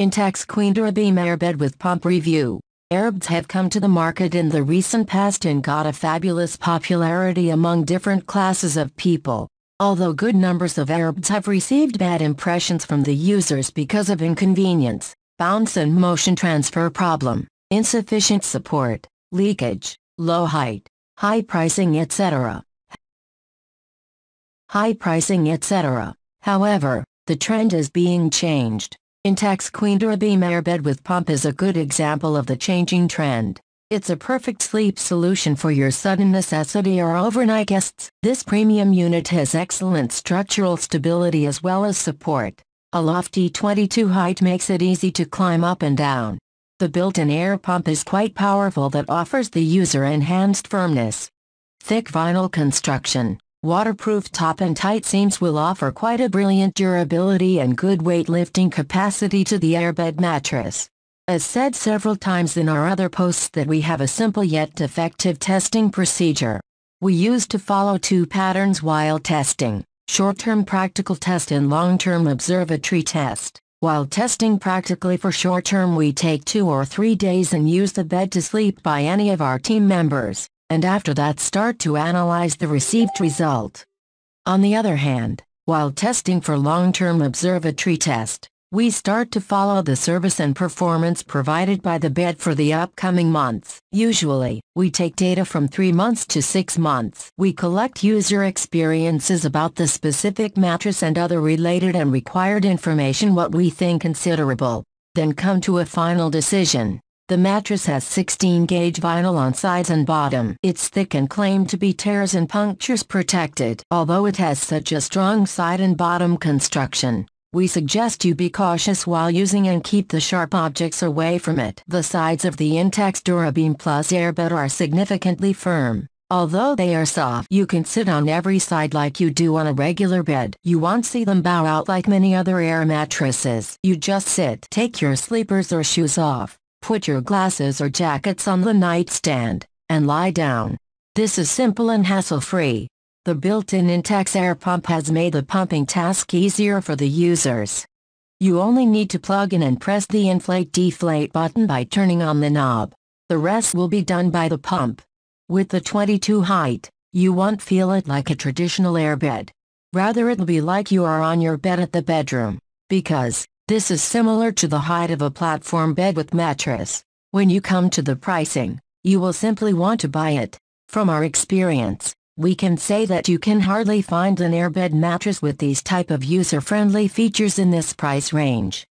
Intex Queen Durabeam Airbed with Pump Review. Airbeds have come to the market in the recent past and got a fabulous popularity among different classes of people. Although good numbers of airbeds have received bad impressions from the users because of inconvenience, bounce and motion transfer problem, insufficient support, leakage, low height, high pricing etc. High pricing etc. However, the trend is being changed. Intex Queen Durabeam Airbed with Pump is a good example of the changing trend. It's a perfect sleep solution for your sudden necessity or overnight guests. This premium unit has excellent structural stability as well as support. A lofty 22 height makes it easy to climb up and down. The built-in air pump is quite powerful that offers the user enhanced firmness. Thick vinyl construction, Waterproof top and tight seams will offer quite a brilliant durability and good weight lifting capacity to the airbed mattress. As said several times in our other posts that we have a simple yet effective testing procedure. We used to follow two patterns while testing, short-term practical test and long-term observatory test. While testing practically for short-term we take two or three days and use the bed to sleep by any of our team members and after that start to analyze the received result. On the other hand, while testing for long-term observatory test, we start to follow the service and performance provided by the bed for the upcoming months. Usually, we take data from 3 months to 6 months. We collect user experiences about the specific mattress and other related and required information what we think considerable, then come to a final decision. The mattress has 16-gauge vinyl on sides and bottom. It's thick and claimed to be tears and punctures protected. Although it has such a strong side and bottom construction, we suggest you be cautious while using and keep the sharp objects away from it. The sides of the Intex Durabeam Plus airbed are significantly firm. Although they are soft, you can sit on every side like you do on a regular bed. You won't see them bow out like many other air mattresses. You just sit. Take your sleepers or shoes off. Put your glasses or jackets on the nightstand, and lie down. This is simple and hassle-free. The built-in Intex air pump has made the pumping task easier for the users. You only need to plug in and press the inflate-deflate button by turning on the knob. The rest will be done by the pump. With the 22 height, you won't feel it like a traditional airbed. Rather it'll be like you are on your bed at the bedroom. Because, this is similar to the height of a platform bed with mattress. When you come to the pricing, you will simply want to buy it. From our experience, we can say that you can hardly find an airbed mattress with these type of user-friendly features in this price range.